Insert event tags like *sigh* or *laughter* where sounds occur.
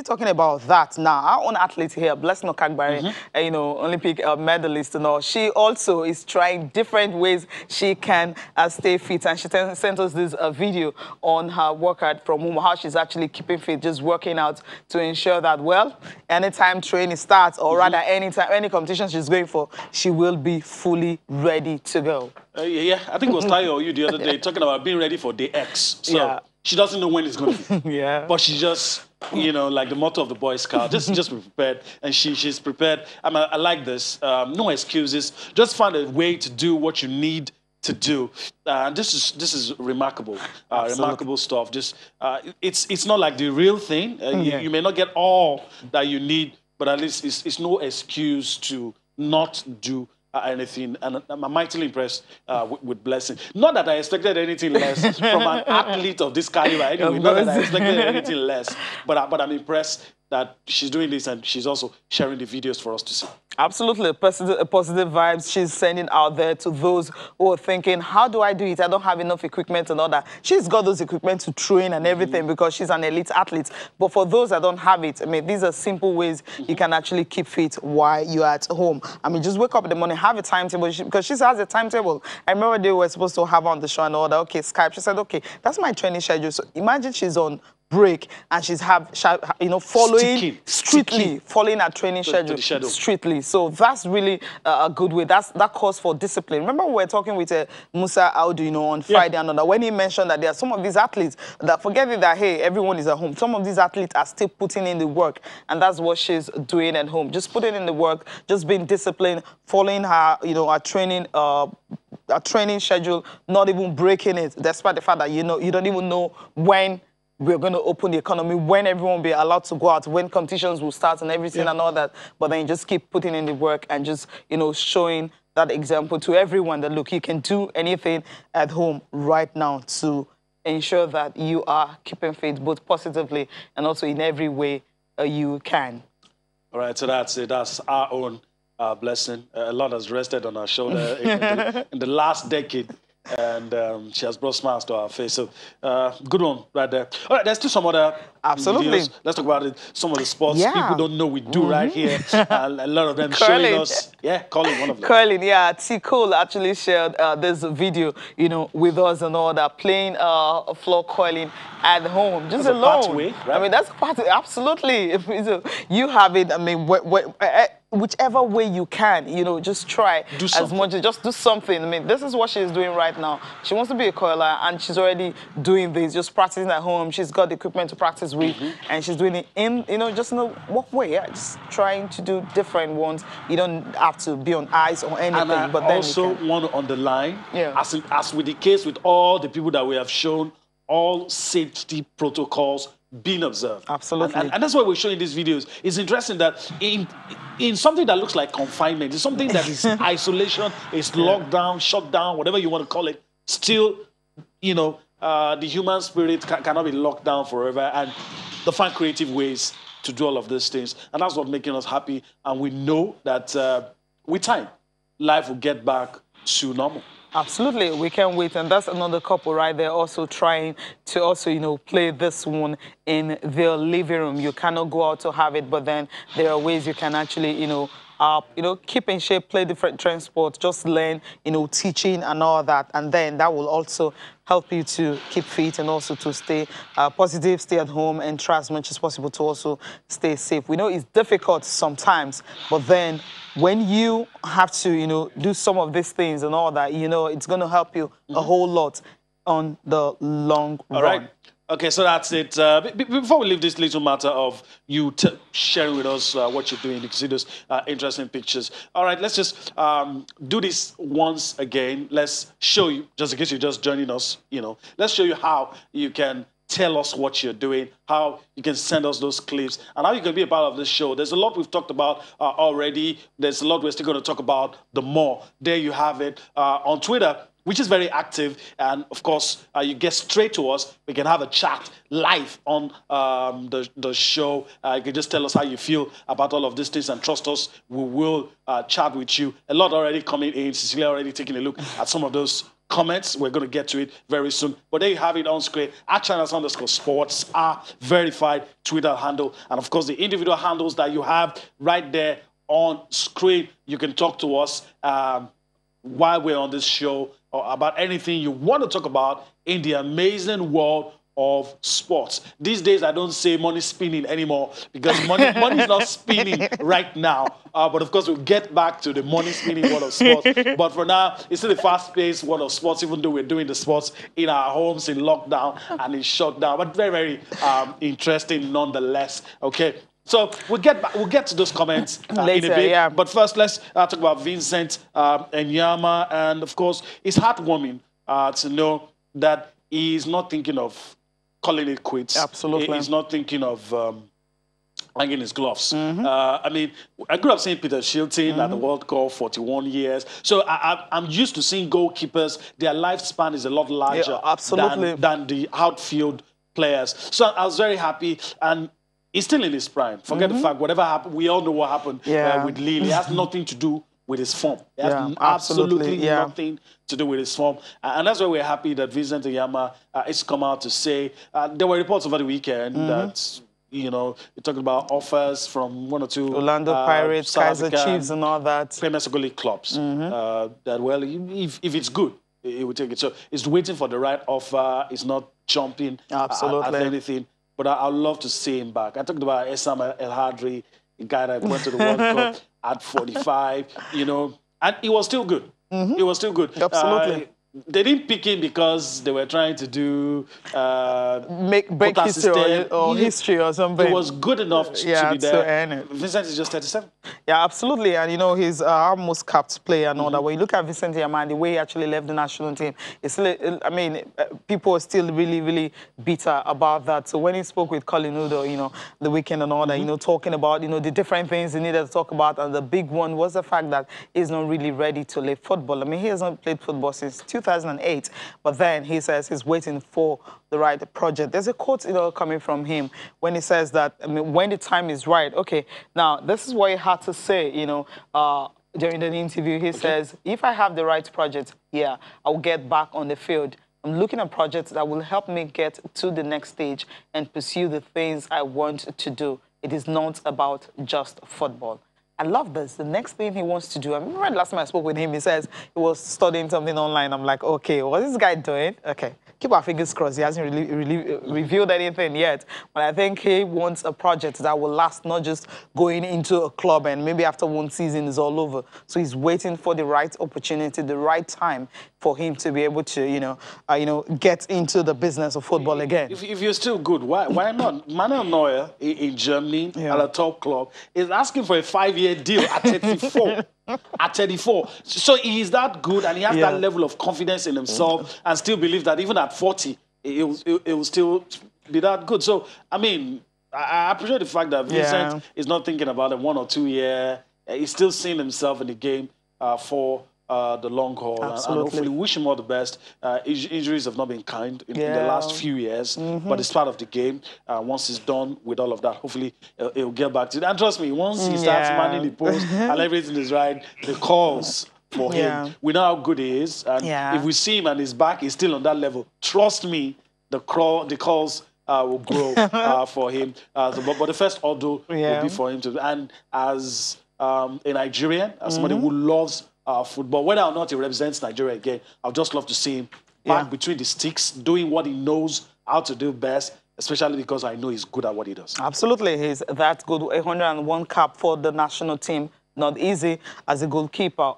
still talking about that now. Our own athlete here, Blessing Okagbare, Mm-hmm. uh, you know, Olympic uh, medalist and all, she also is trying different ways she can uh, stay fit. And she sent us this uh, video on her workout from home, how she's actually keeping fit, just working out to ensure that, well, anytime training starts, or rather, anytime any competition she's going for, she will be fully ready to go. Uh, yeah, I think it was *laughs* Tayo or you the other day talking about being ready for day X. So Yeah. she doesn't know when it's going to be. *laughs* Yeah. But she just, you know, like the motto of the Boy Scout, just just be prepared. And she she's prepared. I mean, I like this. Um, no excuses. Just find a way to do what you need to do. Uh, this is this is remarkable, uh, remarkable stuff. Just uh, it's it's not like the real thing. Uh, you, Yeah. you may not get all that you need, but at least it's, it's no excuse to not do anything. And I'm mightily impressed uh, with, with Blessing. Not that I expected anything less from an *laughs* athlete of this caliber. Anyway, not that I expected *laughs* anything less. But I, but I'm impressed that she's doing this and she's also sharing the videos for us to see. Absolutely, positive, positive vibes she's sending out there to those who are thinking, how do I do it? I don't have enough equipment and all that. She's got those equipment to train and everything mm-hmm. because she's an elite athlete. But for those that don't have it, I mean, these are simple ways you mm-hmm. can actually keep fit while you're at home. I mean, just wake up in the morning, have a timetable because she has a timetable. I remember they were supposed to have her on the show and all that. Okay, Skype. She said, okay, that's my training schedule. So imagine she's on break and she's have, you know, following strictly, following her training to schedule the schedule. strictly. So that's really uh, a good way. That's that calls for discipline. Remember we were talking with uh, Musa Audu, you know, on Friday and on that when he mentioned that there are some of these athletes that forget it that hey, everyone is at home. Some of these athletes are still putting in the work, and that's what she's doing at home. Just putting in the work, just being disciplined, following her, you know, her training. Uh, a training schedule, not even breaking it, despite the fact that you know you don't even know when we're going to open the economy, when everyone will be allowed to go out, when competitions will start and everything Yeah. and all that. But then you just keep putting in the work and just, you know, showing that example to everyone that look, you can do anything at home right now to ensure that you are keeping fit both positively and also in every way uh, you can. All right, so that's it. That's our own uh, blessing. Uh, a lot has rested on our shoulder in, the, *laughs* in the last decade, and um, she has brought smiles to our face. So, uh, good one right there. All right, there's still some other Absolutely. videos. Let's talk about it. Some of the sports Yeah. people don't know we do right here. *laughs* Uh, a lot of them showing Curling. us. Yeah, calling one of them. Curling, yeah. T. Cole actually shared uh, this video, you know, with us and all that, playing uh, floor curling at home, just That's a alone. pathway, I mean, that's a pathway, absolutely. You have it. I mean, wh- uh, whichever way you can, you know, just try Do as something. much. Just do something. I mean, this is what she's doing right now. She wants to be a curler, and she's already doing this, just practicing at home. She's got the equipment to practice with, Mm-hmm. and she's doing it in, you know, just in a walkway. Yeah, just trying to do different ones. You don't have to be on ice or anything, And I but then also want to underline, Yeah. as, as with the case with all the people that we have shown, all safety protocols being observed. Absolutely. And, and, and that's why we're showing these videos. It's interesting that in in something that looks like confinement, it's something that is *laughs* isolation, it's lockdown, shut down, whatever you want to call it, still, you know, uh, the human spirit ca- cannot be locked down forever. And they find creative ways to do all of these things. And that's what's making us happy. And we know that uh, with time, life will get back to normal. Absolutely, we can't wait, and that's another couple right there also trying to also you know play this one in their living room. You cannot go out to have it, but then there are ways you can actually you know. Uh, you know, keep in shape, play different transport, just learn, you know, teaching and all that. And then that will also help you to keep fit and also to stay uh, positive, stay at home, and try as much as possible to also stay safe. We know it's difficult sometimes, but then when you have to, you know, do some of these things and all that, you know, it's going to help you a whole lot on the long All run. right. Okay, so that's it. Uh, be- be- before we leave this little matter of you sharing with us uh, what you're doing, you see those uh, interesting pictures. All right, let's just um, do this once again. Let's show you, just in case you're just joining us, you know, let's show you how you can tell us what you're doing, how you can send us those clips, and how you can be a part of this show. There's a lot we've talked about uh, already. There's a lot we're still going to talk about the more. There you have it. Uh, on Twitter, which is very active. And of course, uh, you get straight to us. We can have a chat live on um, the, the show. Uh, you can just tell us how you feel about all of these things and trust us. We will uh, chat with you. A lot already coming in. Cecilia already taking a look at some of those comments. We're going to get to it very soon. But there you have it on screen at Channels underscore sports, our verified Twitter handle. And of course, the individual handles that you have right there on screen. You can talk to us um, while we're on this show or about anything you want to talk about in the amazing world of sports. These days, I don't say money spinning anymore because money money is not spinning right now. Uh, but of course, we'll get back to the money spinning world of sports. But for now, it's still the fast-paced world of sports, even though we're doing the sports in our homes in lockdown and in shutdown. But very, very um, interesting nonetheless. Okay. So we'll get back, we'll get to those comments uh, Later, in a bit. yeah. But first, let's uh, talk about Vincent um, Enyeama, and of course, it's heartwarming uh, to know that he's not thinking of calling it quits. Absolutely. He's not thinking of um, hanging his gloves. Mm-hmm. Uh, I mean, I grew up seeing Peter Shilton at the World Cup, 41 years. So I, I'm used to seeing goalkeepers. Their lifespan is a lot larger absolutely. Than, than the outfield players. So I was very happy. And he's still in his prime. Forget the fact, whatever happened, we all know what happened uh, Mm-hmm. With Lille. It has nothing to do with his form. It Yeah, absolutely, absolutely yeah. nothing to do with his form. Uh, and that's why we're happy that Vincent Enyeama uh, is come out to say uh, there were reports over the weekend Mm-hmm. that. You know, you're talking about offers from one or two Orlando uh, Pirates, South Kaizer African Chiefs, and all that. Premier Soccer League clubs. Mm-hmm. Uh, that well, if, if it's good, he will take it. So he's waiting for the right offer. He's not jumping at- at, Absolutely. anything. But I, I'd love to see him back. I talked about Essam El Hadri, a guy that went to the World *laughs* Cup at 45. You know, and it was still good. It was still good. Absolutely. Uh, they didn't pick him because they were trying to do uh, Make break history or, or history or something. He was good enough to, Yeah, to be to there. earn it. Vincent is just 37. Yeah, absolutely. And you know, he's uh, our most capped player and all Mm-hmm. that. When you look at Vincent Enyeama, the way he actually left the national team, it's still, I mean, uh, people are still really, really bitter about that. So when he spoke with Colin Udoh, you know, the weekend and all that, you Mm-hmm. know, talking about, you know, the different things he needed to talk about, and the big one was the fact that he's not really ready to play football. I mean, he hasn't played football since 2008, but then he says he's waiting for the right project. There's a quote, you know, coming from him when he says that, I mean, when the time is right. Okay, now this is what he had to say, you know, uh, during the interview. He says, if I have the right project, yeah, I'll get back on the field. I'm looking at projects that will help me get to the next stage and pursue the things I want to do. It is not about just football. I love this. The next thing he wants to do, I remember last time I spoke with him, he says he was studying something online. I'm like, okay, what's this guy doing? Okay, keep our fingers crossed. He hasn't really, really uh, revealed anything yet. But I think he wants a project that will last, not just going into a club and maybe after one season is all over. So he's waiting for the right opportunity, the right time for him to be able to, you know, uh, you know, get into the business of football again. If, if you're still good, why, why not? Manuel Neuer in, in Germany Yeah. at a top club is asking for a five-year deal at 34. *laughs* at 34. So he is that good and he has Yeah. that level of confidence in himself and still believes that even at 40, it will, it, it will still be that good. So, I mean, I, I appreciate the fact that Vincent Yeah. is not thinking about a one or two year. He's still seeing himself in the game uh, for uh, the long haul. And- And, hopefully, wish him all the best. Uh, injuries have not been kind in, in the last few years, but it's part of the game. Uh, once he's done with all of that, hopefully he'll, get back to it. And trust me, once he starts Yeah. manning the post *laughs* and everything is right, the calls for Yeah. him, we know how good he is. And Yeah. if we see him and his back is still on that level, trust me, the crawl, the calls. Uh, will grow *laughs* uh, for him, uh, so- but, but the first order Yeah. will be for him to. And as um, a Nigerian, as somebody Mm-hmm. who loves uh, football, whether or not he represents Nigeria again, I'd just love to see him back Yeah. between the sticks, doing what he knows how to do best, especially because I know he's good at what he does. Absolutely, he's that good. 101 cap for the national team. Not easy as a goalkeeper.